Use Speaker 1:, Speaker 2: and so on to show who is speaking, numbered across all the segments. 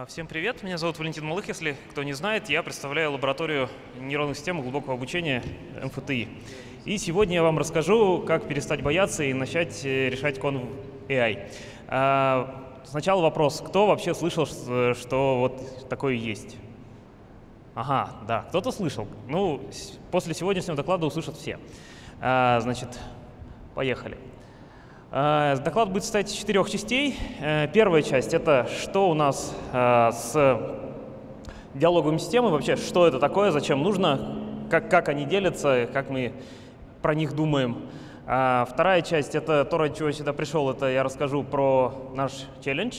Speaker 1: А, всем привет, меня зовут Валентин Малых. Если кто не знает, я представляю лабораторию нейронных систем глубокого обучения МФТИ. И сегодня я вам расскажу, как перестать бояться и начать э, решать кон AI. А, сначала вопрос, кто вообще слышал, что вот такое есть? Ага, да, кто-то слышал. Ну, после сегодняшнего доклада услышат все. А, значит, поехали. Э, доклад будет состоять из четырех частей. Э, первая часть — это что у нас э, с диалоговыми системами, вообще что это такое, зачем нужно, как, как они делятся, как мы про них думаем. Вторая часть — это то, ради чего я сюда пришел, это я расскажу про наш челлендж.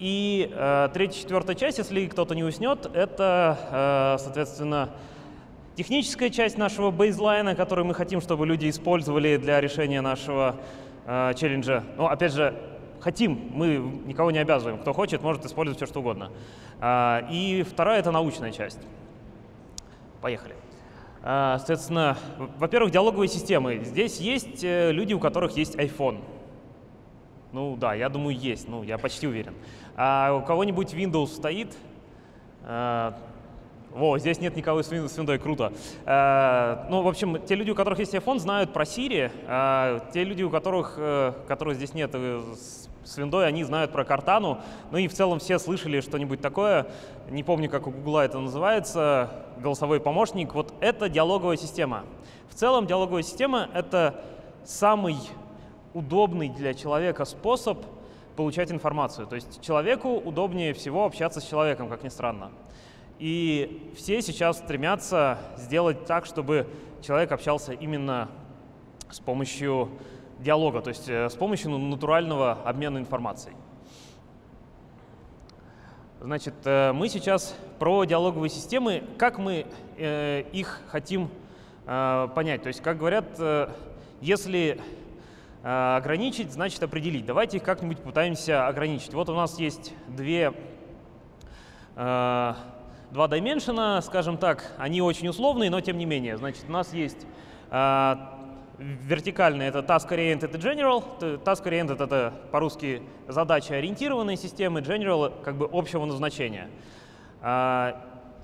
Speaker 1: И третья, четвертая часть, если кто-то не уснет, это, соответственно, техническая часть нашего бейзлайна, который мы хотим, чтобы люди использовали для решения нашего э, челленджа. Но опять же, хотим, мы никого не обязываем. Кто хочет, может использовать все, что угодно. Э, и вторая — это научная часть. Поехали. Э, соответственно, во-первых, диалоговые системы. Здесь есть э, люди, у которых есть iPhone. Ну да, я думаю, есть, ну я почти уверен. А у кого-нибудь Windows стоит, э, во, здесь нет никого с Windows, круто. Э, ну, в общем, те люди, у которых есть iPhone, знают про Siri, а те люди, у которых, э, которых здесь нет э, с Windows, они знают про Cortana. Ну и в целом все слышали что-нибудь такое, не помню, как у Google это называется, голосовой помощник. Вот это диалоговая система. В целом диалоговая система — это самый удобный для человека способ получать информацию. То есть человеку удобнее всего общаться с человеком, как ни странно. И все сейчас стремятся сделать так, чтобы человек общался именно с помощью диалога, то есть э, с помощью натурального обмена информацией. Значит, э, мы сейчас про диалоговые системы, как мы э, их хотим понять. То есть, как говорят, если ограничить, значит определить. Давайте их как-нибудь пытаемся ограничить. Вот у нас есть две два dimension, скажем так, они очень условные, но тем не менее. Значит, у нас есть э, вертикальный — это task-oriented и general. Task-oriented — это по-русски задача-ориентированные системы, general — как бы общего назначения. Э,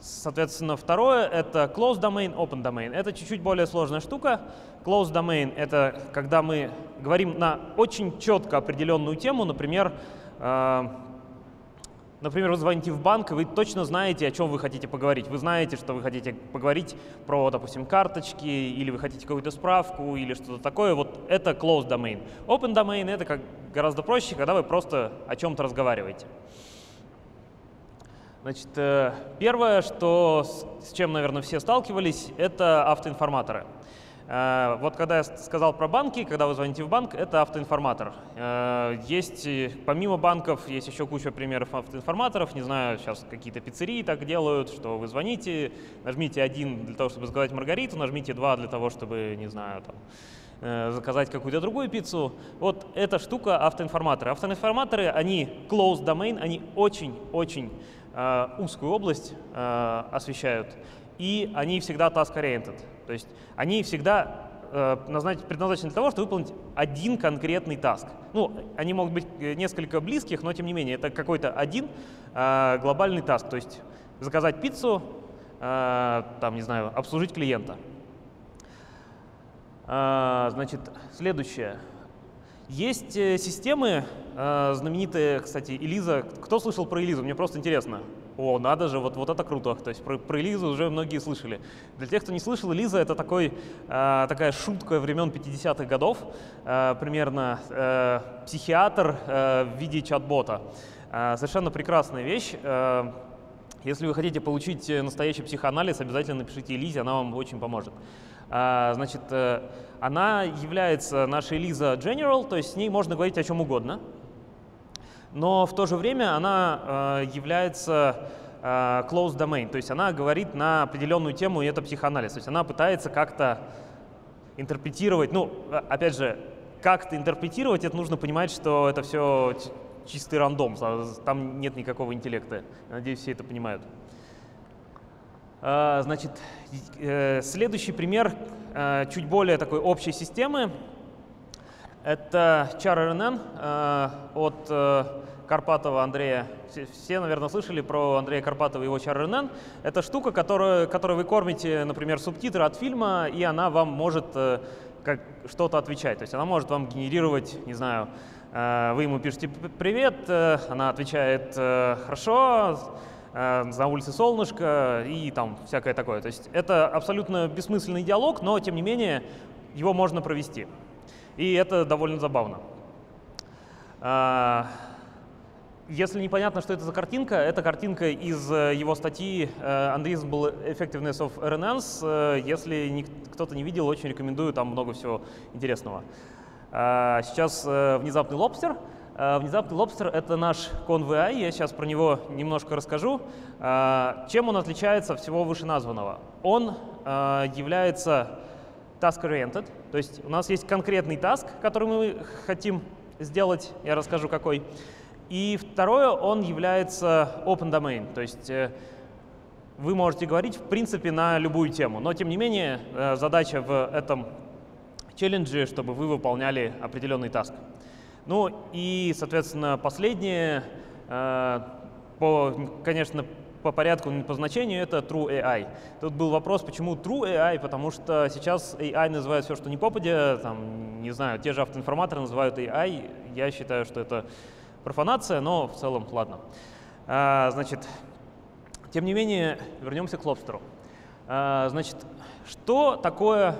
Speaker 1: соответственно, второе — это closed domain, open domain. Это чуть-чуть более сложная штука. Closed domain — это когда мы говорим на очень четко определенную тему, например, э, Например, вы звоните в банк, и вы точно знаете, о чем вы хотите поговорить. Вы знаете, что вы хотите поговорить про, допустим, карточки, или вы хотите какую-то справку, или что-то такое. Вот это closed domain. Open domain — это как гораздо проще, когда вы просто о чем-то разговариваете. Значит, э, первое, что, с чем, наверное, все сталкивались, это автоинформаторы. Э, вот когда я сказал про банки, когда вы звоните в банк, это автоинформатор. Э, есть, помимо банков, есть еще куча примеров автоинформаторов. Не знаю, сейчас какие-то пиццерии так делают, что вы звоните, нажмите один для того, чтобы заказать маргариту, нажмите два для того, чтобы, не знаю, там, э, заказать какую-то другую пиццу. Вот эта штука автоинформаторы. Автоинформаторы, они closed domain, они очень-очень узкую область освещают, и они всегда task-oriented. То есть они всегда э, предназначены для того, чтобы выполнить один конкретный таск. Ну, они могут быть э, несколько близких, но тем не менее, это какой-то один э, глобальный таск. То есть заказать пиццу, там, не знаю, обслужить клиента. Значит, следующее. Есть системы, знаменитые, кстати, Элиза. Кто слышал про Элизу? Мне просто интересно. О, надо же, вот, вот это круто. То есть про, про Элизу уже многие слышали. Для тех, кто не слышал, Элиза — это такой, э, такая шутка времен 50-х годов, э, примерно э, психиатр э, в виде чат-бота. Э, совершенно прекрасная вещь. Э, если вы хотите получить настоящий психоанализ, обязательно напишите Элизе, она вам очень поможет. Э, значит, э, она является нашей Элиза General, то есть с ней можно говорить о чем угодно но в то же время она э, является э, closed domain, то есть она говорит на определенную тему, и это психоанализ. То есть она пытается как-то интерпретировать, ну, опять же, как-то интерпретировать, это нужно понимать, что это все чистый рандом, там нет никакого интеллекта. Надеюсь, все это понимают. Э, значит, следующий пример чуть более такой общей системы. Это char RNN от Карпатова Андрея. Все, все, наверное, слышали про Андрея Карпатова и его CharRNN. Это штука, которую, которой вы кормите, например, субтитры от фильма, и она вам может э, как что-то отвечать. То есть она может вам генерировать, не знаю, э, вы ему пишете «привет», э, она отвечает «хорошо», на улице солнышко и там всякое такое. То есть это абсолютно бессмысленный диалог, но тем не менее его можно провести. И это довольно забавно. Если непонятно, что это за картинка, это картинка из э, его статьи э, Unreasonable Effectiveness of RNNs. Э, если кто-то не видел, очень рекомендую, там много всего интересного. Сейчас внезапный лобстер. Внезапный лобстер — это наш ConVI, я сейчас про него немножко расскажу. Чем он отличается от всего вышеназванного? Он является task-oriented, то есть у нас есть конкретный таск, который мы хотим сделать, я расскажу какой. И второе, он является open domain, то есть э, вы можете говорить в принципе на любую тему, но тем не менее э, задача в этом челлендже, чтобы вы выполняли определенный таск. Ну и, соответственно, последнее, э, по, конечно, по порядку, по значению, это True AI. Тут был вопрос, почему True AI, потому что сейчас AI называют все, что не попадя, там, не знаю, те же автоинформаторы называют AI, я считаю, что это профанация, но в целом ладно. А, значит, тем не менее, вернемся к лобстеру. А, значит, что такое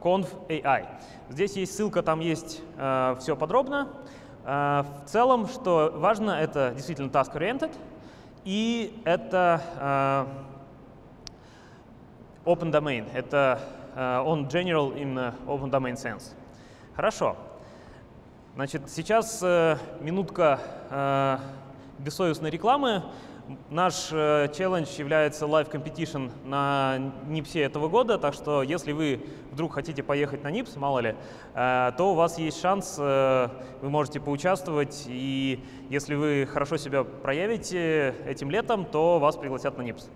Speaker 1: conv AI? Здесь есть ссылка, там есть а, все подробно. В целом, что важно, это действительно task-oriented, и это open domain. Это on general in open domain sense. Хорошо. Значит, сейчас uh, минутка uh, бессовестной рекламы. Наш э, челлендж является Live Competition на НИПСе этого года, так что если вы вдруг хотите поехать на НИПС, мало ли, э, то у вас есть шанс, э, вы можете поучаствовать, и если вы хорошо себя проявите этим летом, то вас пригласят на НИПС.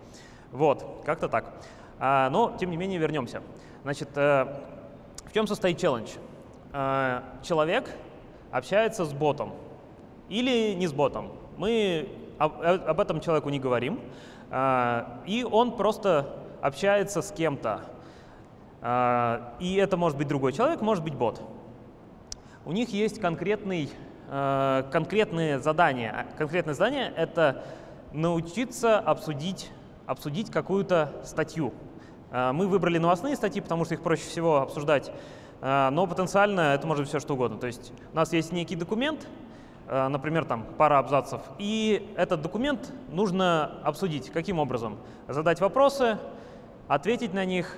Speaker 1: Вот, как-то так. А, но, тем не менее, вернемся. Значит, в чем состоит челлендж? Человек общается с ботом или не с ботом. Мы об, э, этом человеку не говорим, а, и он просто общается с кем-то. А, и это может быть другой человек, может быть бот. У них есть конкретный, а, конкретные задания. Конкретное задание — это научиться обсудить, обсудить какую-то статью. Мы выбрали новостные статьи, потому что их проще всего обсуждать, но потенциально это может быть все что угодно. То есть у нас есть некий документ, Э, например, там пара абзацев. И этот документ нужно обсудить. Каким образом? Задать вопросы, ответить на них,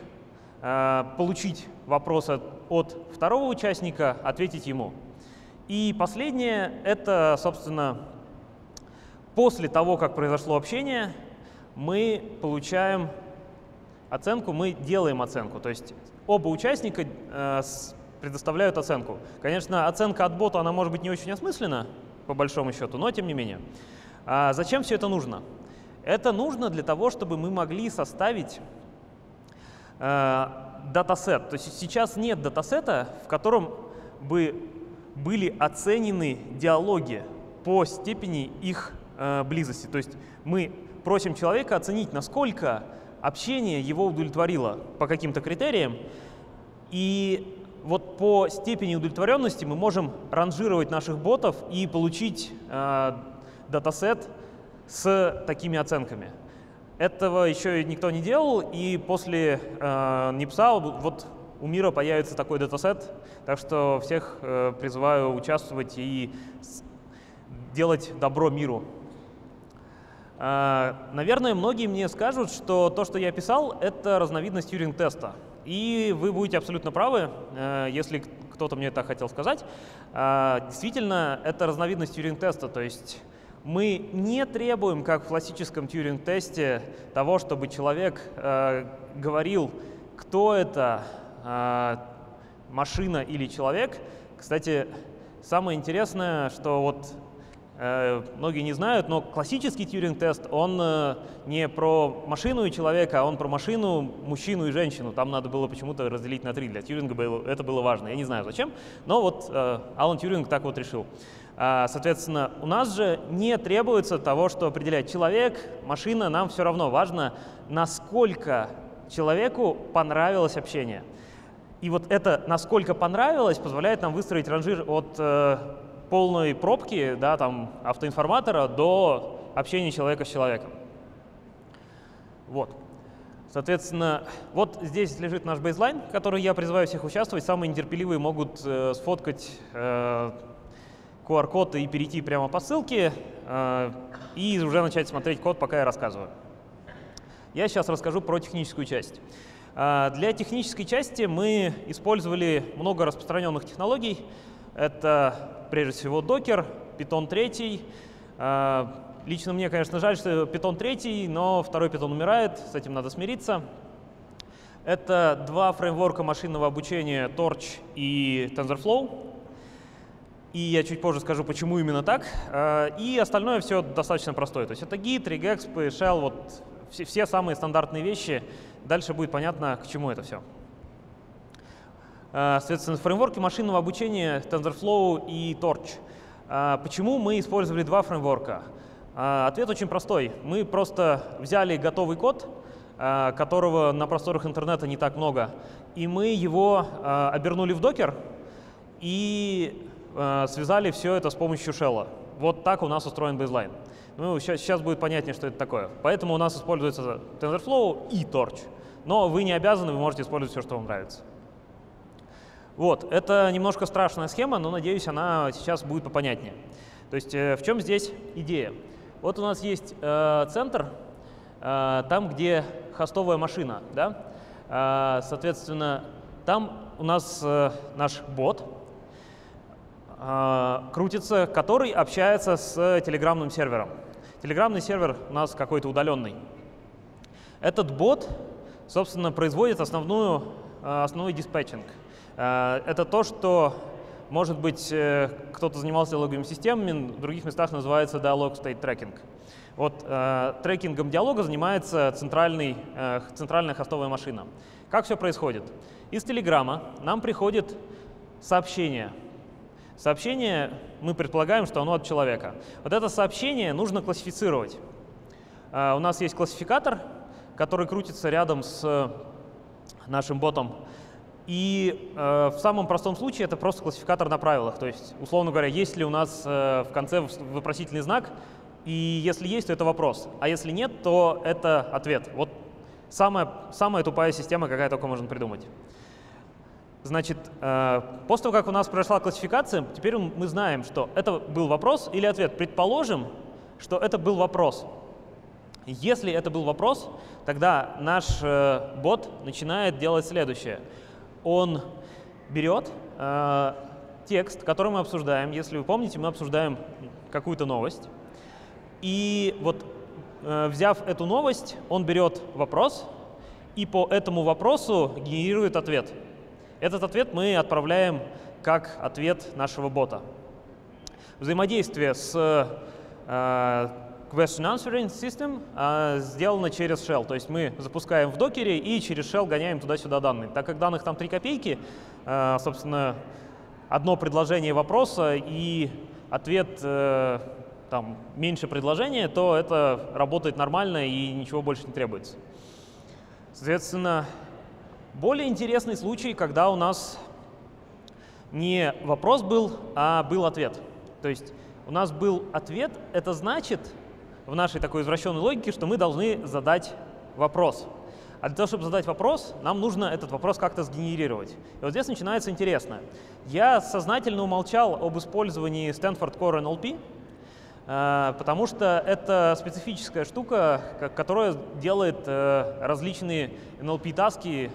Speaker 1: э, получить вопросы от второго участника, ответить ему. И последнее — это, собственно, после того, как произошло общение, мы получаем оценку, мы делаем оценку. То есть оба участника э, предоставляют оценку. Конечно, оценка от бота, она может быть не очень осмысленна, по большому счету, но тем не менее. А зачем все это нужно? Это нужно для того, чтобы мы могли составить э, датасет. То есть сейчас нет датасета, в котором бы были оценены диалоги по степени их э, близости. То есть мы просим человека оценить, насколько общение его удовлетворило по каким-то критериям, и вот по степени удовлетворенности мы можем ранжировать наших ботов и получить э, датасет с такими оценками. Этого еще никто не делал, и после э, НИПСа вот у мира появится такой датасет, так что всех э, призываю участвовать и делать добро миру. Э, наверное, многие мне скажут, что то, что я писал, это разновидность Тьюринг-теста. И вы будете абсолютно правы, э, если кто-то мне это хотел сказать. Э, действительно, это разновидность Тьюринг-теста, то есть мы не требуем, как в классическом Тьюринг-тесте, того, чтобы человек э, говорил, кто это, машина или человек. Кстати, самое интересное, что вот Э, многие не знают, но классический Тьюринг-тест, он э, не про машину и человека, а он про машину, мужчину и женщину. Там надо было почему-то разделить на три. Для Тьюринга было, это было важно. Я не знаю зачем, но вот э, Алан Тьюринг так вот решил. А, соответственно, у нас же не требуется того, что определять человек, машина, нам все равно важно, насколько человеку понравилось общение. И вот это «насколько понравилось» позволяет нам выстроить ранжир от э, полной пробки, да, там, автоинформатора до общения человека с человеком. Вот. Соответственно, вот здесь лежит наш бейзлайн, который я призываю всех участвовать. Самые нетерпеливые могут э, сфоткать э, QR-код и перейти прямо по ссылке э, и уже начать смотреть код, пока я рассказываю. Я сейчас расскажу про техническую часть. Э, для технической части мы использовали много распространенных технологий. Это прежде всего Docker, Python 3. Э, лично мне, конечно, жаль, что Python 3, но второй Python умирает, с этим надо смириться. Это два фреймворка машинного обучения Torch и TensorFlow и я чуть позже скажу, почему именно так. Э, и остальное все достаточно простое. То есть это Git, regex, PShell, вот все, все самые стандартные вещи. Дальше будет понятно, к чему это все. Э, соответственно, фреймворки машинного обучения TensorFlow и Torch. Э, почему мы использовали два фреймворка? Ответ очень простой. Мы просто взяли готовый код, которого на просторах интернета не так много, и мы его обернули в докер и э, связали все это с помощью шелла. Вот так у нас устроен бейзлайн. Ну, сейчас, сейчас будет понятнее, что это такое. Поэтому у нас используется TensorFlow и Torch. Но вы не обязаны, вы можете использовать все, что вам нравится. Вот, это немножко страшная схема, но, надеюсь, она сейчас будет попонятнее. То есть э, в чем здесь идея? Вот у нас есть э, центр, э, там, где хостовая машина, да? Э, соответственно, там у нас э, наш бот, э, крутится, который общается с телеграммным сервером. Телеграммный сервер у нас какой-то удаленный. Этот бот, собственно, производит основную, э, основной диспетчинг. Э, это то, что, может быть, э, кто-то занимался диалоговыми системами, в других местах называется Dialog State Tracking. Вот э, трекингом диалога занимается центральный, центральная хостовая машина. Как все происходит? Из Телеграма нам приходит сообщение Сообщение, мы предполагаем, что оно от человека. Вот это сообщение нужно классифицировать. У нас есть классификатор, который крутится рядом с нашим ботом. И э, в самом простом случае это просто классификатор на правилах. То есть, условно говоря, есть ли у нас э, в конце вопросительный знак, и если есть, то это вопрос. А если нет, то это ответ. Вот самая, самая тупая система, какая только можно придумать. Значит, э, после того, как у нас прошла классификация, теперь мы знаем, что это был вопрос или ответ. Предположим, что это был вопрос. Если это был вопрос, тогда наш э, бот начинает делать следующее. Он берет э, текст, который мы обсуждаем. Если вы помните, мы обсуждаем какую-то новость. И вот взяв эту новость, он берет вопрос и по этому вопросу генерирует ответ. Этот ответ мы отправляем как ответ нашего бота. Взаимодействие с э, Question Answering System э, сделано через shell. То есть мы запускаем в докере и через shell гоняем туда-сюда данные. Так как данных там 3 копейки, э, собственно, одно предложение вопроса и ответ э, там, меньше предложения, то это работает нормально и ничего больше не требуется. Соответственно, более интересный случай, когда у нас не вопрос был, а был ответ. То есть у нас был ответ, это значит в нашей такой извращенной логике, что мы должны задать вопрос. А для того, чтобы задать вопрос, нам нужно этот вопрос как-то сгенерировать. И вот здесь начинается интересно. Я сознательно умолчал об использовании Stanford Core NLP, э, потому что это специфическая штука, которая делает э, различные NLP-таски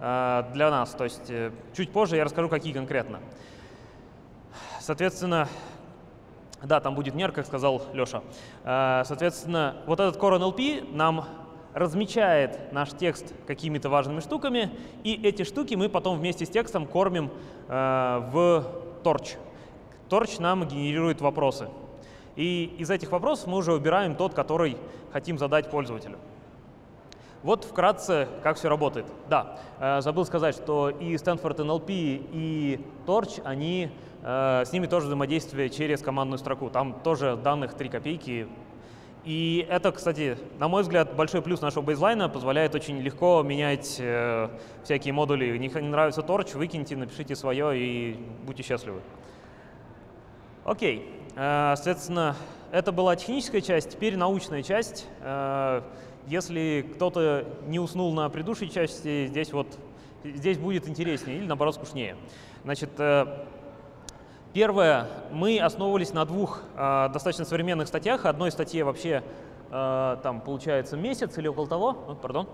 Speaker 1: Э, для нас. То есть чуть позже я расскажу, какие конкретно. Соответственно, да, там будет NER, как сказал Леша. Э, соответственно, вот этот Core NLP нам размечает наш текст какими-то важными штуками, и эти штуки мы потом вместе с текстом кормим в Torch. Torch нам генерирует вопросы. И из этих вопросов мы уже убираем тот, который хотим задать пользователю. Вот вкратце, как все работает. Да, э, забыл сказать, что и Stanford NLP, и Torch, они э, с ними тоже взаимодействие через командную строку. Там тоже данных 3 копейки. И это, кстати, на мой взгляд, большой плюс нашего бейзлайна, позволяет очень легко менять э, всякие модули. Не, не нравится торч, выкиньте, напишите свое и будьте счастливы. Окей, э, соответственно, это была техническая часть, теперь научная часть. Э, если кто-то не уснул на предыдущей части, здесь вот здесь будет интереснее или наоборот скучнее. Значит, э, первое, мы основывались на двух э, достаточно современных статьях. Одной статье вообще там получается месяц или около того, oh, пардон.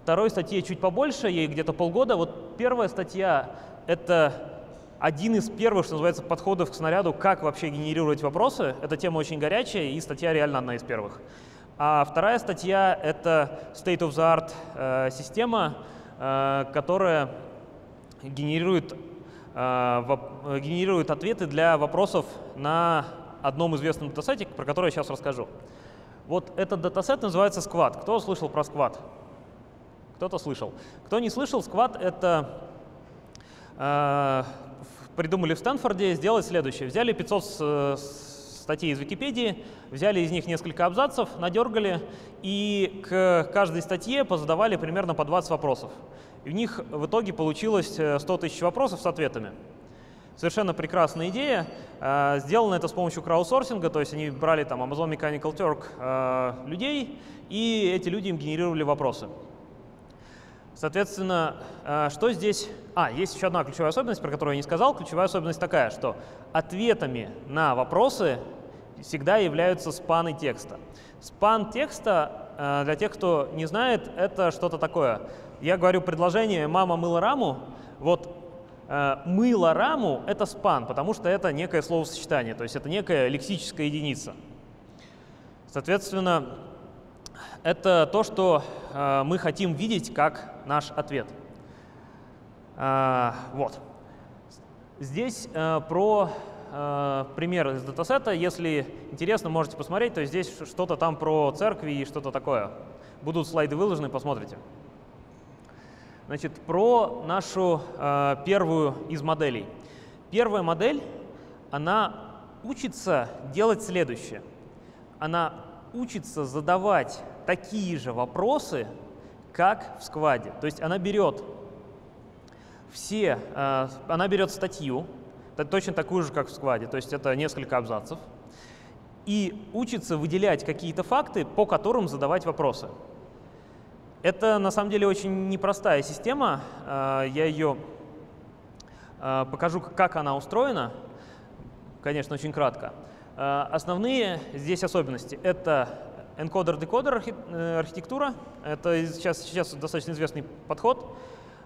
Speaker 1: Второй статье чуть побольше, ей где-то полгода. Вот первая статья — это один из первых, что называется, подходов к снаряду, как вообще генерировать вопросы. Эта тема очень горячая, и статья реально одна из первых. А вторая статья — это State of the Art э, система, э, которая генерирует, э, генерирует ответы для вопросов на одном известном датасете, про который я сейчас расскажу. Вот этот датасет называется Squad. Кто слышал про Squad? Кто-то слышал. Кто не слышал, Squad — это придумали в Стэнфорде сделать следующее. Взяли 500 э, статей из Википедии, взяли из них несколько абзацев, надергали и к каждой статье позадавали примерно по 20 вопросов. И в них в итоге получилось 100 э, тысяч вопросов с ответами. Совершенно прекрасная идея. Э, сделано это с помощью краудсорсинга, то есть они брали там Amazon Mechanical Turk людей, и эти люди им генерировали вопросы. Соответственно, э, что здесь... А, есть еще одна ключевая особенность, про которую я не сказал. Ключевая особенность такая, что ответами на вопросы всегда являются спаны текста. Спан текста, э, для тех, кто не знает, это что-то такое. Я говорю предложение «мама мыла раму», вот э, «мыла раму» — это спан, потому что это некое словосочетание, то есть это некая лексическая единица. Соответственно, это то, что э, мы хотим видеть как наш ответ. Э, вот. Здесь про э, пример из датасета. Если интересно, можете посмотреть. То есть здесь что-то там про церкви и что-то такое. Будут слайды выложены, посмотрите. Значит, про нашу э, первую из моделей. Первая модель, она учится делать следующее. Она учится задавать такие же вопросы, как в скваде. То есть она берет все, э, она берет статью, точно такую же, как в скваде, то есть это несколько абзацев, и учится выделять какие-то факты, по которым задавать вопросы. Это на самом деле очень непростая система, э, я ее э, покажу, как она устроена, конечно, очень кратко. Основные здесь особенности — это Энкодер-декодер э, архитектура – это сейчас, сейчас достаточно известный подход,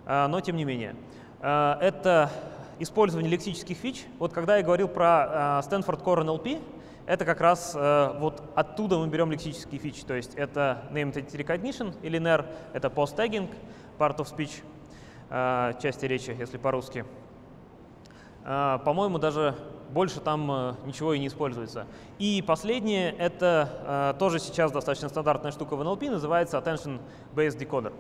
Speaker 1: э, но тем не менее. Э, это использование лексических фич. Вот когда я говорил про Stanford Core NLP, это как раз вот оттуда мы берем лексические фичи. То есть это Name Entity Recognition или NER, это Post-Tagging, Part of Speech, части речи, если по-русски. По-моему, даже больше там э, ничего и не используется. И последнее, это э, тоже сейчас достаточно стандартная штука в NLP, называется Attention Based Decoder.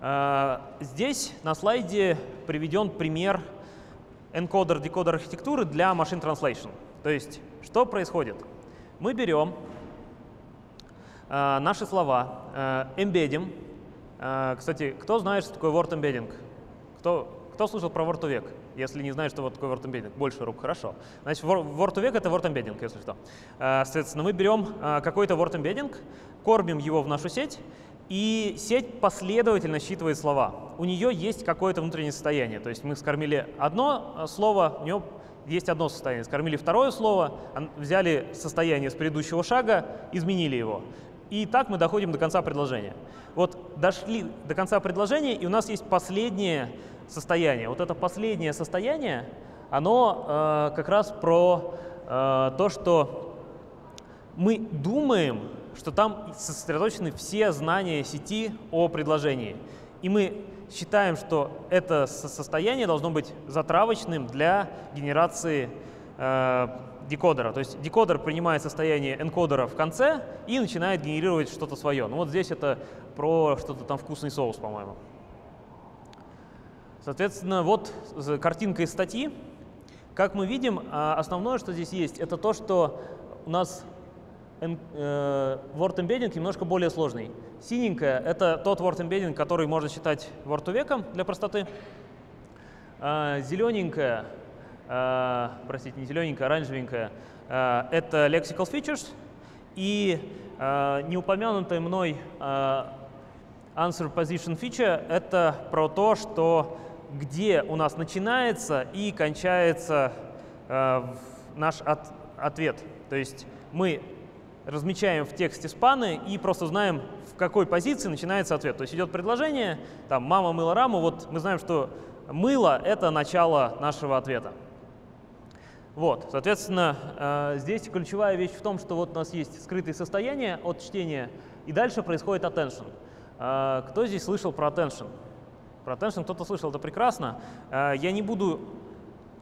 Speaker 1: Э, здесь на слайде приведен пример энкодер-декодер архитектуры для Machine Translation. То есть, что происходит? Мы берем наши слова, эмбедим. Кстати, кто знает, что такое word embedding? Кто, кто слышал про word to? Если не знаешь, что вот такое word embedding, больше рук, хорошо. Значит, word to это word embedding, если что. Э, соответственно, мы берем э, какой-то word embedding, кормим его в нашу сеть, и сеть последовательно считывает слова. У нее есть какое-то внутреннее состояние. То есть мы скормили одно э, слово, у нее есть одно состояние. Скормили второе слово, взяли состояние с предыдущего шага, изменили его. И так мы доходим до конца предложения. Вот дошли до конца предложения, и у нас есть последнее состояние. Вот это последнее состояние, оно э, как раз про э, то, что мы думаем, что там сосредоточены все знания сети о предложении. И мы считаем, что это состояние должно быть затравочным для генерации э, декодера. То есть декодер принимает состояние энкодера в конце и начинает генерировать что-то свое. Ну вот здесь это про что-то там вкусный соус, по-моему. Соответственно, вот картинка из статьи. Как мы видим, а, основное, что здесь есть, это то, что у нас Word Embedding немножко более сложный. Синенькая — это тот Word Embedding, который можно считать Word веком для простоты. А, Зелененькая, а, простите, не зелененькая, оранжевенькая — это Lexical Features. И неупомянутая мной Answer Position Feature — это про то, что где у нас начинается и кончается э, наш от, ответ. То есть мы размечаем в тексте спаны и просто знаем, в какой позиции начинается ответ. То есть идет предложение, там, мама мыла раму, вот мы знаем, что мыло — это начало нашего ответа. Вот, соответственно, э, здесь ключевая вещь в том, что вот у нас есть скрытые состояния от чтения, и дальше происходит attention. Э, кто здесь слышал про attention? Про attention кто-то слышал, это прекрасно. Э, я не буду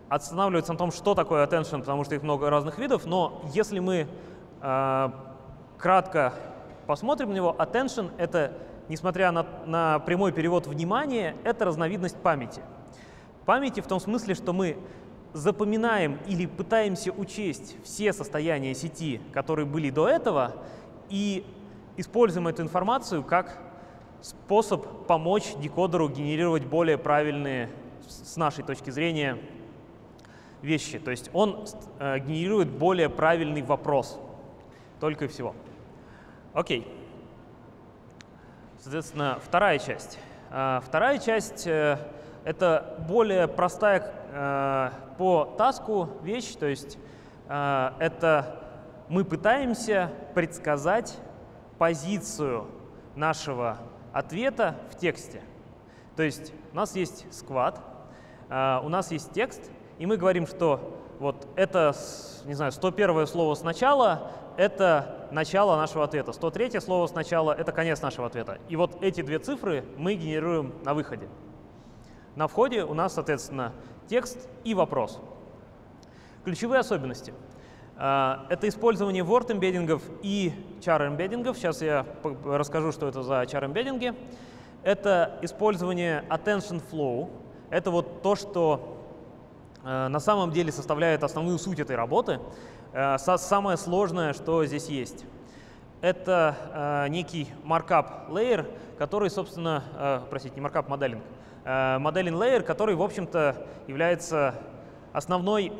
Speaker 1: останавливаться на том, что такое attention, потому что их много разных видов, но если мы кратко посмотрим на него, attention — это, несмотря на, на прямой перевод внимания, это разновидность памяти. Памяти в том смысле, что мы запоминаем или пытаемся учесть все состояния сети, которые были до этого, и используем эту информацию как способ помочь декодеру генерировать более правильные, с нашей точки зрения, вещи. То есть он э, генерирует более правильный вопрос. Только и всего. Окей. Соответственно, вторая часть. Э, вторая часть э, — это более простая э, по таску вещь. То есть э, это мы пытаемся предсказать позицию нашего ответа в тексте. То есть у нас есть сквад, а, у нас есть текст, и мы говорим, что вот это, не знаю, 101 слово сначала — это начало нашего ответа, 103 слово сначала — это конец нашего ответа. И вот эти две цифры мы генерируем на выходе. На входе у нас, соответственно, текст и вопрос. Ключевые особенности — а, это использование Word эмбеддингов и char эмбеддингов. Сейчас я расскажу, что это за char эмбеддинги. Это использование attention flow. Это вот то, что а, на самом деле составляет основную суть этой работы. А, самое сложное, что здесь есть. Это некий markup layer, который, собственно, простите, не markup, моделинг, моделинг layer, который, в общем-то, является основной,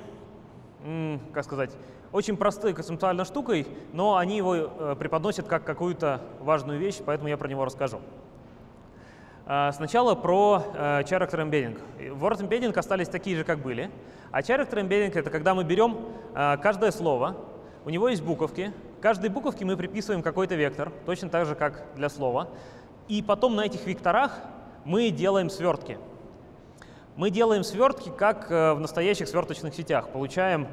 Speaker 1: как сказать, очень простой концептуальной штукой, но они его э, преподносят как какую-то важную вещь, поэтому я про него расскажу. Э, сначала про э, character embedding. Word embedding остались такие же, как были. А character embedding — это когда мы берем э, каждое слово, у него есть буковки, каждой буковке мы приписываем какой-то вектор, точно так же, как для слова, и потом на этих векторах мы делаем свертки. Мы делаем свертки, как э, в настоящих сверточных сетях. Получаем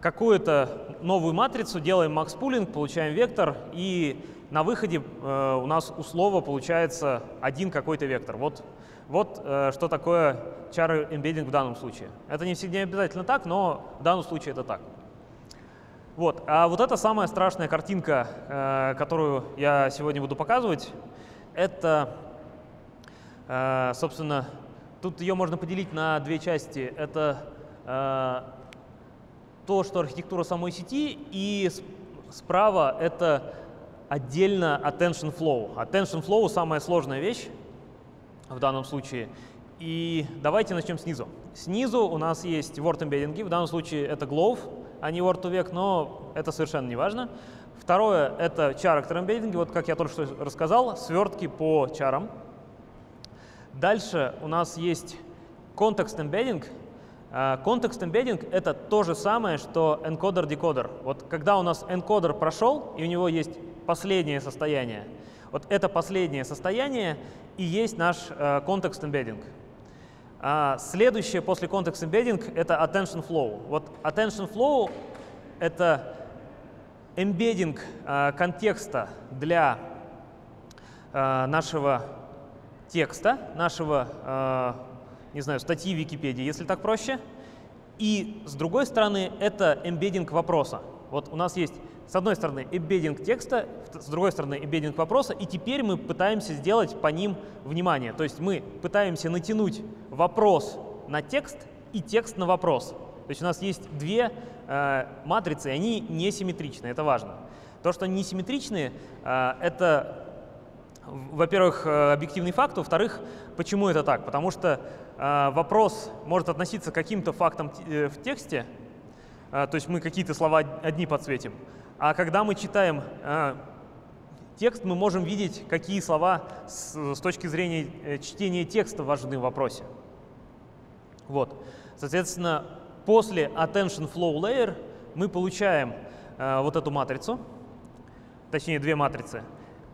Speaker 1: какую-то новую матрицу, делаем max-pooling, получаем вектор, и на выходе э, у нас у слова получается один какой-то вектор. Вот, вот э, что такое char embedding в данном случае. Это не всегда обязательно так, но в данном случае это так. Вот. А вот эта самая страшная картинка, э, которую я сегодня буду показывать, это, э, собственно, тут ее можно поделить на две части. Это э, то, что архитектура самой сети, и справа это отдельно attention flow. Attention flow — самая сложная вещь в данном случае. И давайте начнем снизу. Снизу у нас есть word embedding, в данном случае это Glove, а не word to vec, но это совершенно не важно. Второе — это character embedding, вот как я только что рассказал, свертки по чарам. Дальше у нас есть context embedding, Контекст embedding — это то же самое, что encoder-decoder. Вот когда у нас encoder прошел, и у него есть последнее состояние, вот это последнее состояние и есть наш контекст embedding. А следующее после context embedding — это attention flow. Вот attention flow — это embedding контекста для нашего текста, нашего не знаю, статьи в Википедии, если так проще. И с другой стороны, это embedding вопроса. Вот у нас есть с одной стороны, embedding текста, с другой стороны, embedding вопроса, и теперь мы пытаемся сделать по ним внимание. То есть мы пытаемся натянуть вопрос на текст и текст на вопрос. То есть у нас есть две э, матрицы, и они несимметричны, это важно. То, что они несимметричные, э, это, во-первых, э, объективный факт, во-вторых, почему это так? Потому что э, вопрос может относиться к каким-то фактам э, в тексте, э, то есть мы какие-то слова одни подсветим, а когда мы читаем э, текст, мы можем видеть, какие слова с, с точки зрения э, чтения текста важны в вопросе. Вот. Соответственно, после attention flow layer мы получаем э, вот эту матрицу, точнее две матрицы,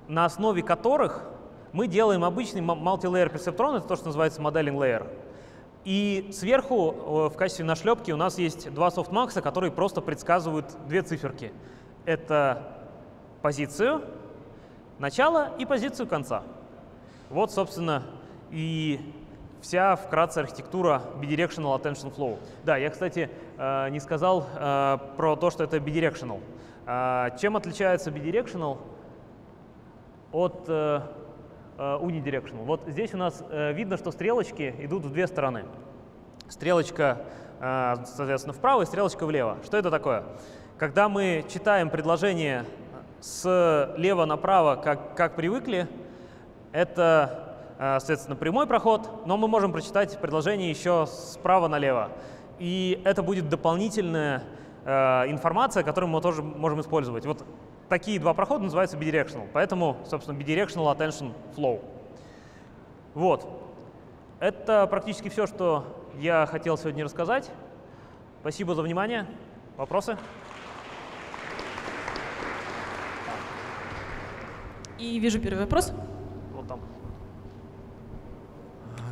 Speaker 1: на основе которых мы делаем обычный multi-layer персептрон, это то, что называется modeling layer. И сверху э, в качестве нашлепки у нас есть два софтмакса, которые просто предсказывают две циферки. Это позицию начала и позицию конца. Вот, собственно, и вся вкратце архитектура Bidirectional Attention Flow. Да, я, кстати, э, не сказал э, про то, что это Bidirectional. Э, чем отличается Bidirectional от Unidirectional? Вот здесь у нас видно, что стрелочки идут в две стороны. Стрелочка, соответственно, вправо и стрелочка влево. Что это такое? Когда мы читаем предложение слева направо, как, как привыкли, это Э, соответственно, прямой проход, но мы можем прочитать предложение еще справа налево. И это будет дополнительная э, информация, которую мы тоже можем использовать. Вот такие два прохода называются bidirectional. Поэтому, собственно, bidirectional attention flow. Вот. Это практически все, что я хотел сегодня рассказать. Спасибо за внимание. Вопросы?
Speaker 2: И вижу первый вопрос.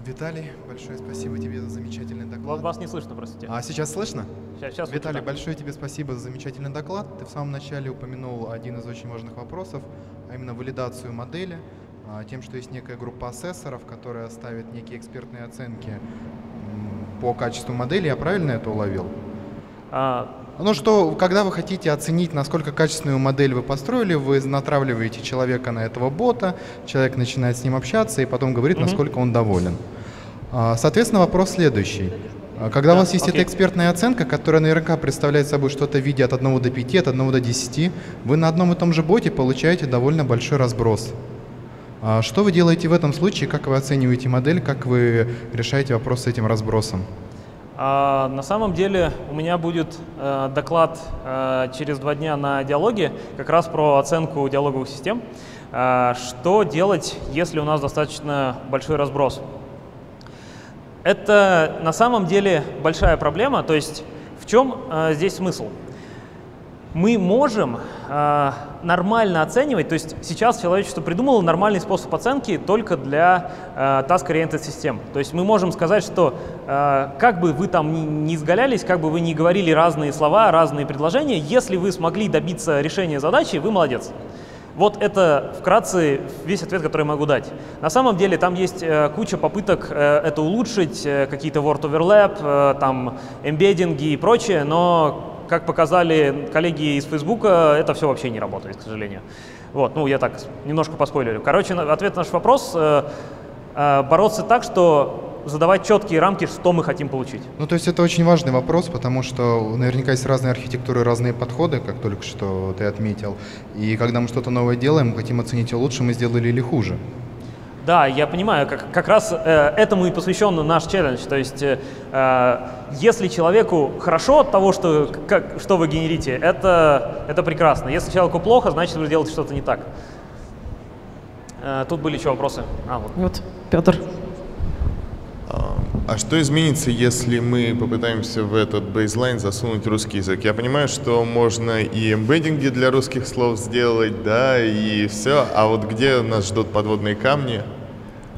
Speaker 3: Виталий, большое спасибо тебе за замечательный доклад.
Speaker 1: Вас не слышно, простите.
Speaker 3: А сейчас слышно?
Speaker 1: Сейчас, сейчас
Speaker 3: Виталий, слышно. большое тебе спасибо за замечательный доклад. Ты в самом начале упомянул один из очень важных вопросов, а именно валидацию модели, а, тем, что есть некая группа ассессоров, которая ставит некие экспертные оценки по качеству модели. Я правильно это уловил? А, ну что, когда вы хотите оценить, насколько качественную модель вы построили, вы натравливаете человека на этого бота, человек начинает с ним общаться и потом говорит, насколько он доволен. А, соответственно, вопрос следующий. А, когда да, у вас есть окей. эта экспертная оценка, которая наверняка представляет собой что-то в виде от 1 до 5, от 1 до 10, вы на одном и том же боте получаете довольно большой разброс. А, что вы делаете в этом случае, как вы оцениваете модель, как вы решаете вопрос с этим разбросом?
Speaker 1: А, на самом деле у меня будет э, доклад э, через два дня на диалоге как раз про оценку диалоговых систем. Э, что делать, если у нас достаточно большой разброс? Это на самом деле большая проблема, то есть в чем здесь смысл? Мы можем нормально оценивать, то есть сейчас человечество придумало нормальный способ оценки только для э, task-oriented систем. То есть мы можем сказать, что э, как бы вы там ни, ни изгалялись, как бы вы ни говорили разные слова, разные предложения, если вы смогли добиться решения задачи, вы молодец. Вот это вкратце весь ответ, который я могу дать. На самом деле там есть э, куча попыток э, это улучшить, э, какие-то word overlap, э, там эмбеддинги и прочее, но, как показали коллеги из Facebook, это все вообще не работает, к сожалению. Вот, ну я так немножко поспойлерю. Короче, ответ на наш вопрос э, э, бороться так, что задавать четкие рамки, что мы хотим получить.
Speaker 3: Ну, то есть это очень важный вопрос, потому что наверняка есть разные архитектуры, разные подходы, как только что ты отметил. И когда мы что-то новое делаем, мы хотим оценить, лучше мы сделали или хуже.
Speaker 1: Да, я понимаю, как, как раз э, этому и посвящен наш челлендж. То есть, э, э, если человеку хорошо от того, что, как, что вы генерите, это, это прекрасно. Если человеку плохо, значит, вы делаете что-то не так. Э, тут были еще вопросы.
Speaker 2: А, вот. вот, Петр.
Speaker 4: А что изменится, если мы попытаемся в этот бейзлайн засунуть русский язык? Я понимаю, что можно и эмбеддинги для русских слов сделать, да, и все, а вот где нас ждут подводные камни?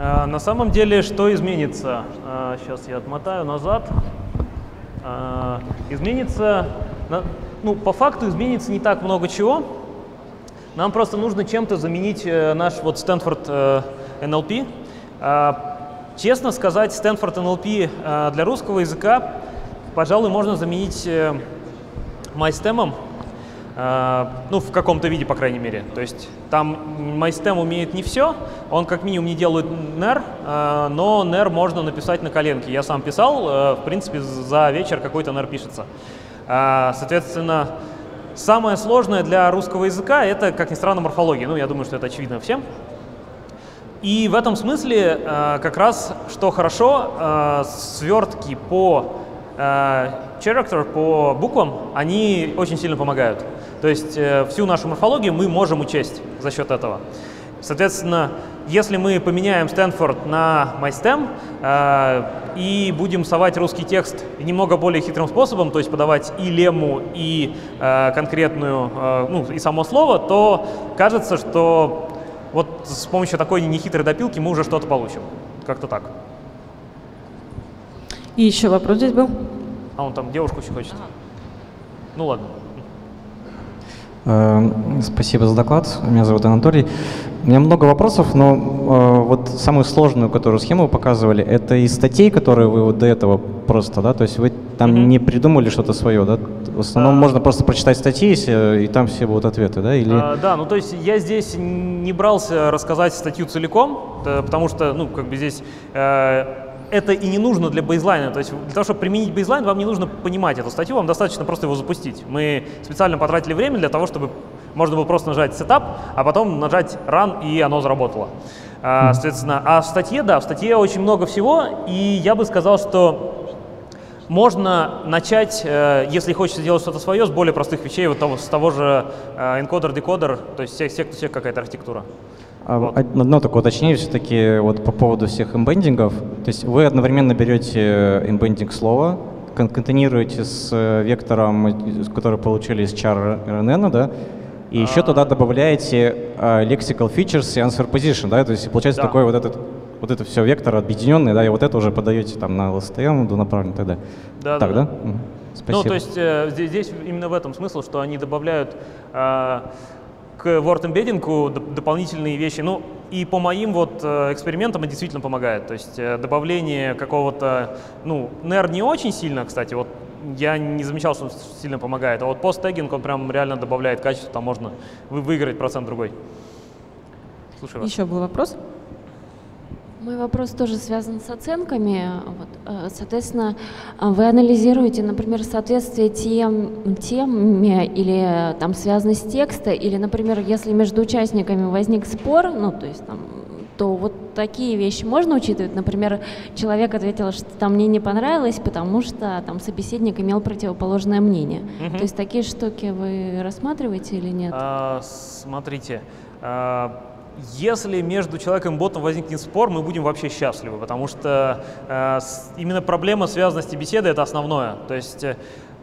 Speaker 1: А, на самом деле, что изменится? А, сейчас я отмотаю назад. А, изменится, ну, по факту изменится не так много чего. Нам просто нужно чем-то заменить э, наш вот Стэнфорд э, NLP. Честно сказать, Стэнфорд NLP э, для русского языка, пожалуй, можно заменить э, MyStem. Э, ну, в каком-то виде, по крайней мере. То есть там MyStem умеет не все, он как минимум не делает NER, э, но NER можно написать на коленке. Я сам писал, э, в принципе, за вечер какой-то NER пишется. Э, соответственно, самое сложное для русского языка — это, как ни странно, морфология. Ну, я думаю, что это очевидно всем. И в этом смысле э, как раз, что хорошо, э, свертки по character, по буквам, они очень сильно помогают. То есть э, всю нашу морфологию мы можем учесть за счет этого. Соответственно, если мы поменяем Stanford на MyStem э, и будем совать русский текст немного более хитрым способом, то есть подавать и лемму, и э, конкретную, э, ну, и само слово, то кажется, что вот с помощью такой нехитрой допилки мы уже что-то получим. Как-то так.
Speaker 2: И еще вопрос здесь был.
Speaker 1: А он там девушку еще хочет. Ну ладно.
Speaker 5: Э, Спасибо за доклад. Меня зовут Анатолий. У меня много вопросов, но э, вот самую сложную, которую схему вы показывали, это из статей, которые вы вот до этого просто, да, то есть вы там
Speaker 1: Мгм.
Speaker 5: не придумали что-то свое, да? В основном
Speaker 1: А.
Speaker 5: можно просто прочитать статьи, если- и там все будут ответы, да? Или
Speaker 1: А, да, ну то есть я здесь не брался рассказать статью целиком, потому что, ну, как бы здесь э, это и не нужно для бейзлайна. То есть для того, чтобы применить бейзлайн, вам не нужно понимать эту статью, вам достаточно просто его запустить. Мы специально потратили время для того, чтобы можно было просто нажать setup, а потом нажать run, и оно заработало. А, соответственно, а в статье, да, в статье очень много всего, и я бы сказал, что можно начать, э, если хочется делать что-то свое, с более простых вещей, вот того, с того же э, encoder-decoder, то есть seq2seq какая-то архитектура.
Speaker 5: А,
Speaker 1: Вот.
Speaker 5: од- Одно такое уточнение все-таки вот по поводу всех embedding ов. То есть вы одновременно берете embedding слова, кон- конкатенируете с э, вектором, э, который получили из char RNN, да, и еще туда добавляете э, lexical features и answer position, да, то есть получается
Speaker 1: Да.
Speaker 5: такой вот этот вот это все вектор объединенный, да, и вот это уже подаете там на LSTM, так далее.
Speaker 1: Да,
Speaker 5: так,
Speaker 1: да,
Speaker 5: да? Спасибо.
Speaker 1: Ну, то есть э, здесь, здесь именно в этом смысл, что они добавляют э, к word embedding доп- дополнительные вещи. Ну, и по моим вот э, экспериментам это действительно помогает. То есть э, добавление какого-то, ну, NER не очень сильно, кстати, вот я не замечал, что он сильно помогает, а вот пост-теггинг, он прям реально добавляет качество, там можно вы- выиграть процент другой. Слушаю вас.
Speaker 2: Еще был вопрос.
Speaker 6: Мой вопрос тоже связан с оценками. Вот, э, соответственно, э, вы анализируете, например, соответствие тем, теме или там связанность текста, или, например, если между участниками возник спор, ну, то есть там, то вот такие вещи можно учитывать. Например, человек ответил, что там мне не понравилось, потому что там собеседник имел противоположное мнение.
Speaker 1: Мгм.
Speaker 6: То есть такие штуки вы рассматриваете или нет?
Speaker 1: А, смотрите, а, если между человеком и ботом возникнет спор, мы будем вообще счастливы, потому что а, с- именно проблема связанности беседы — это основное. То есть э,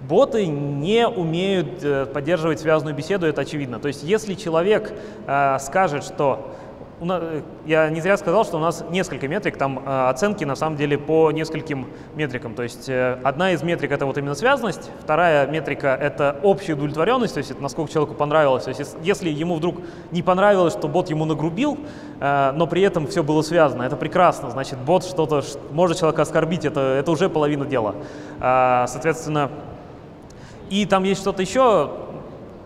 Speaker 1: боты не умеют э, поддерживать связанную беседу, это очевидно. То есть если человек а, скажет, что у на- э, я не зря сказал, что у нас несколько метрик, там э, оценки на самом деле по нескольким метрикам. То есть э, одна из метрик это вот именно связанность, вторая метрика это общая удовлетворенность, то есть это насколько человеку понравилось. То есть ес- если ему вдруг не понравилось, что бот ему нагрубил, э, но при этом все было связано, это прекрасно. Значит, бот что-то может человека оскорбить, это, это уже половина дела. А, Соответственно, и там есть что-то еще,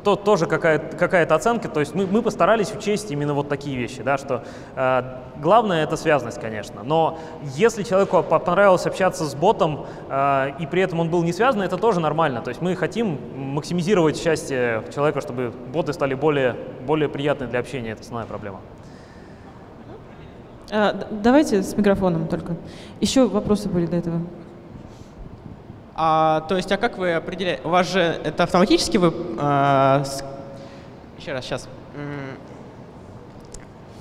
Speaker 1: то тоже какая-то какая оценка. То есть мы, мы постарались учесть именно вот такие вещи, да, что э, главное это связанность, конечно. Но если человеку по- понравилось общаться с ботом э, и при этом он был не связан, это тоже нормально. То есть мы хотим максимизировать счастье человека, чтобы боты стали более, более приятны для общения. Это основная проблема.
Speaker 2: Д- давайте с микрофоном только. Еще вопросы были до этого.
Speaker 7: А, то есть, а как вы определяете? У вас же это автоматически вы... а, с- Еще раз, сейчас.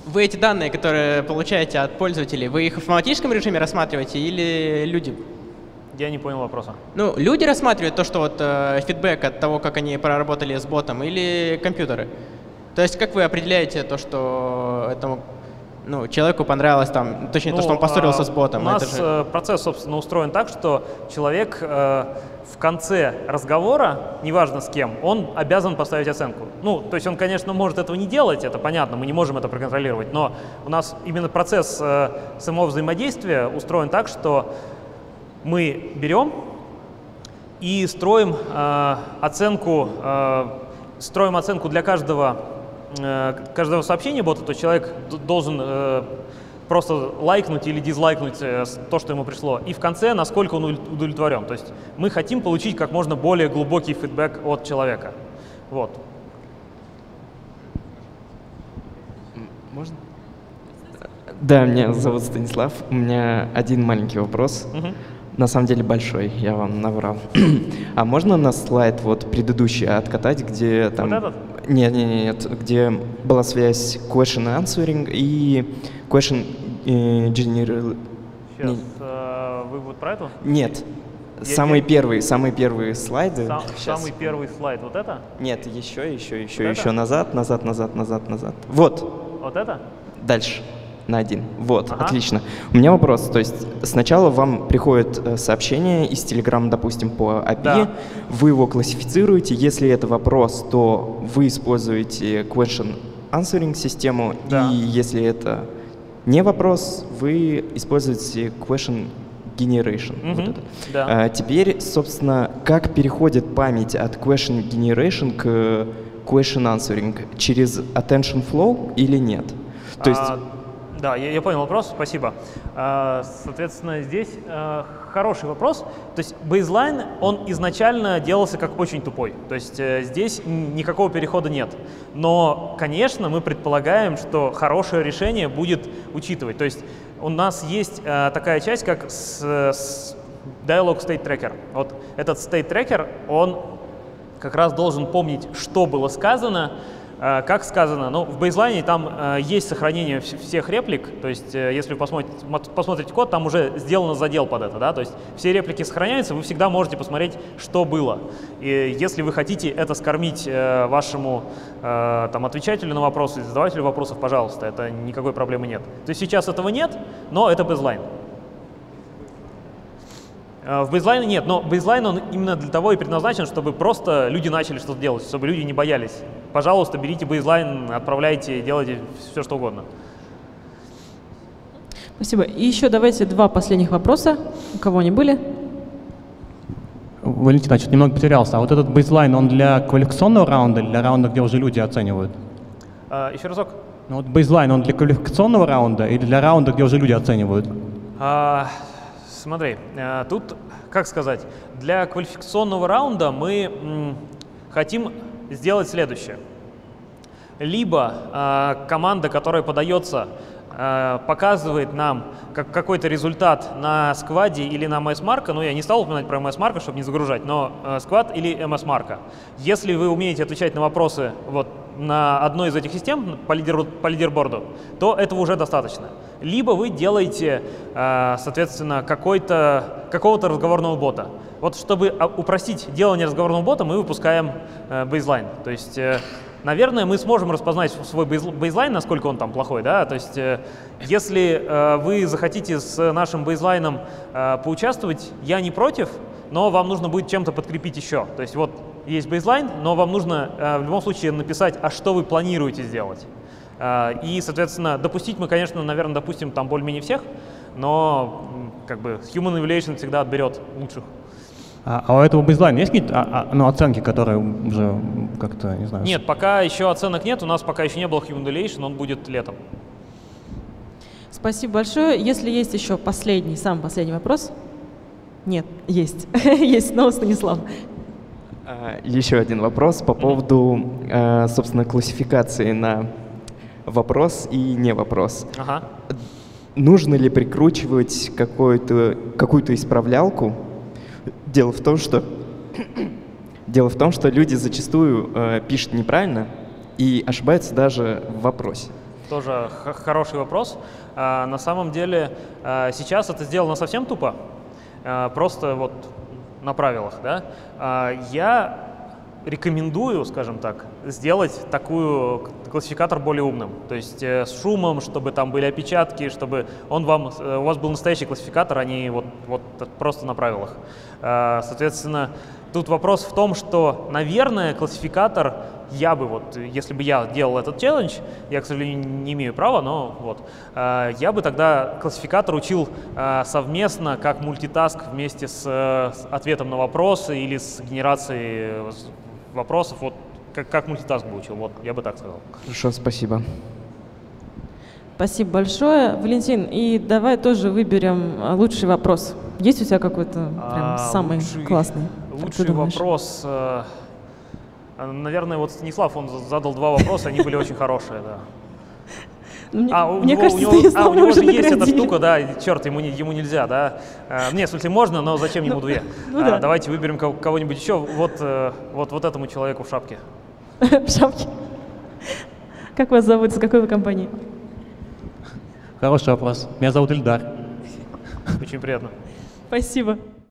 Speaker 7: Вы эти данные, которые получаете от пользователей, вы их в автоматическом режиме рассматриваете или люди?
Speaker 1: Я не понял вопроса.
Speaker 7: Ну, люди рассматривают то, что вот э, фидбэк от того, как они проработали с ботом, или компьютеры? То есть, как вы определяете то, что этому ну, человеку понравилось там, точнее, то, что он
Speaker 1: Ну,
Speaker 7: поссорился
Speaker 1: а,
Speaker 7: с ботом?
Speaker 1: У нас
Speaker 7: же-
Speaker 1: э, процесс, собственно, устроен так, что человек э, в конце разговора, неважно с кем, он обязан поставить оценку. Ну, то есть он, конечно, может этого не делать, это понятно, мы не можем это проконтролировать, но у нас именно процесс э, самого взаимодействия устроен так, что мы берем и строим э, оценку э, строим оценку для каждого, каждого сообщения бота, то человек должен э, просто лайкнуть или дизлайкнуть э, то, что ему пришло. И в конце, насколько он удовлет- удовлетворен. То есть мы хотим получить как можно более глубокий фидбэк от человека. Вот.
Speaker 8: Можно? Да, меня зовут Станислав. У меня один маленький вопрос.
Speaker 1: Мгм.
Speaker 8: На самом деле большой, я вам наврал. а можно на слайд вот предыдущий откатать, где там...
Speaker 1: Вот этот?
Speaker 8: Нет, нет, нет, где была связь question answering и question general...
Speaker 1: Сейчас.
Speaker 8: Не-
Speaker 1: э, вы вот про эту?
Speaker 8: Нет,
Speaker 1: Я-
Speaker 8: самые
Speaker 1: я-
Speaker 8: первые, самые первые слайды.
Speaker 1: Сам-
Speaker 8: Щас.
Speaker 1: самый первый слайд. Вот это?
Speaker 8: Нет, еще, еще, еще,
Speaker 1: Вот
Speaker 8: еще
Speaker 1: это?
Speaker 8: назад, назад, назад, назад, назад. Вот,
Speaker 1: Вот это?
Speaker 8: Дальше. На один. Вот,
Speaker 1: Ага.
Speaker 8: отлично. У меня вопрос. То есть сначала вам приходит э, сообщение из Telegram, допустим, по API,
Speaker 1: Да.
Speaker 8: вы его классифицируете. Если это вопрос, то вы используете question answering систему.
Speaker 1: Да.
Speaker 8: И если это не вопрос, вы используете question generation. вот
Speaker 1: Мгм.
Speaker 8: это.
Speaker 1: Да.
Speaker 8: А, теперь, собственно, как переходит память от question generation к question answering? Через attention flow или нет? То есть,
Speaker 1: А, да, я, я понял вопрос, спасибо. А, соответственно, здесь а, хороший вопрос. То есть бейзлайн, он изначально делался как очень тупой. То есть э, здесь никакого перехода нет. Но, конечно, мы предполагаем, что хорошее решение будет учитывать. То есть у нас есть а, такая часть, как с, с Dialog State Tracker. Вот этот State Tracker, он как раз должен помнить, что было сказано, э, как сказано. Ну, в бейзлайне там э, есть сохранение вс- всех реплик, то есть э, если вы посмотрите, мот- посмотрите код, там уже сделано задел под это, да, то есть все реплики сохраняются, вы всегда можете посмотреть, что было. И если вы хотите это скормить э, вашему э, там, отвечателю на вопросы, задавателю вопросов, пожалуйста, это никакой проблемы нет. То есть сейчас этого нет, но это бейзлайн. Э, В бейзлайне нет, но бейзлайн он именно для того и предназначен, чтобы просто люди начали что-то делать, чтобы люди не боялись. Пожалуйста, берите бейзлайн, отправляйте, делайте все, что угодно.
Speaker 2: Спасибо. И еще давайте два последних вопроса. У кого они были?
Speaker 9: Валентин, значит, немного потерялся. А вот этот бейзлайн, он для квалификационного раунда или для раунда, где уже люди оценивают?
Speaker 1: Э, Еще разок.
Speaker 9: Ну вот бейзлайн, он для квалификационного раунда или для раунда, где уже люди оценивают?
Speaker 1: А, смотри, э, тут, как сказать, для квалификационного раунда мы хотим сделать следующее. Либо э, команда, которая подается, э, показывает нам как, какой-то результат на скваде или на MS Mark, ну я не стал упоминать про MS Mark, чтобы не загружать, но сквад или MS Mark. Если вы умеете отвечать на вопросы вот, на одной из этих систем по, лидеру- по лидерборду, то этого уже достаточно. Либо вы делаете, э, соответственно, какого-то разговорного бота. Вот чтобы а, упростить делание разговорного бота, мы выпускаем э, бейзлайн. То есть, э, наверное, мы сможем распознать свой бейз- бейзлайн, насколько он там плохой. Да? То есть, если вы захотите с нашим бейзлайном поучаствовать, я не против, но вам нужно будет чем-то подкрепить еще. То есть вот есть бейзлайн, но вам нужно в любом случае написать, а что вы планируете сделать. Э, И, соответственно, допустить мы, конечно, наверное, допустим там более-менее всех, но как бы human evaluation всегда отберет лучших.
Speaker 9: А, а у этого бейзлайна есть какие-то а, а, ну, оценки, которые уже как-то, не знаю...
Speaker 1: Нет, пока еще оценок нет, у нас пока еще не было human evaluation, он будет летом.
Speaker 2: Спасибо большое. Если есть еще последний, самый последний вопрос. Нет, есть. есть снова Станислав.
Speaker 8: А, Еще один вопрос по поводу, э, собственно, классификации на вопрос и не вопрос.
Speaker 1: Ага.
Speaker 8: Нужно ли прикручивать какую-то какую-то исправлялку? Дело в том, что дело в том, что люди зачастую э, пишут неправильно и ошибаются даже в вопросе.
Speaker 1: Тоже хороший вопрос. А, на самом деле а, сейчас это сделано совсем тупо, а, просто вот на правилах. Да? А, я рекомендую, скажем так, сделать такую классификатор более умным. То есть э, с шумом, чтобы там были опечатки, чтобы он вам, э, у вас был настоящий классификатор, а не вот, вот просто на правилах. А, соответственно, тут вопрос в том, что, наверное, классификатор я бы вот, если бы я делал этот челлендж, я, к сожалению, не имею права, но вот, э, я бы тогда классификатор учил э, совместно, как мультитаск вместе с, э, ответом на вопросы или с генерацией э, вопросов, вот как, как мультитаск бы учил, вот, я бы так сказал.
Speaker 8: Хорошо, спасибо.
Speaker 2: Спасибо большое, Валентин. И давай тоже выберем а, лучший вопрос. Есть у тебя какой-то прям
Speaker 1: А,
Speaker 2: самый
Speaker 1: лучший-
Speaker 2: классный?
Speaker 1: Лучший вопрос. э, э, Наверное, вот Станислав, он за- задал два вопроса, они были очень хорошие, да.
Speaker 2: Ну, Мне,
Speaker 1: А, у
Speaker 2: мне
Speaker 1: него,
Speaker 2: кажется,
Speaker 1: у него, а, у него
Speaker 2: уже
Speaker 1: же есть эта штука, да, черт, ему, не, ему нельзя, да. А, не, в смысле, можно, но зачем ему две?
Speaker 2: ну
Speaker 1: А,
Speaker 2: да.
Speaker 1: Давайте выберем кого- кого-нибудь еще. Вот, э, вот, вот этому человеку в шапке.
Speaker 2: в шапке. Как вас зовут, из какой вы компании?
Speaker 9: Хороший вопрос. Меня зовут Ильдар.
Speaker 1: Очень приятно.
Speaker 2: Спасибо.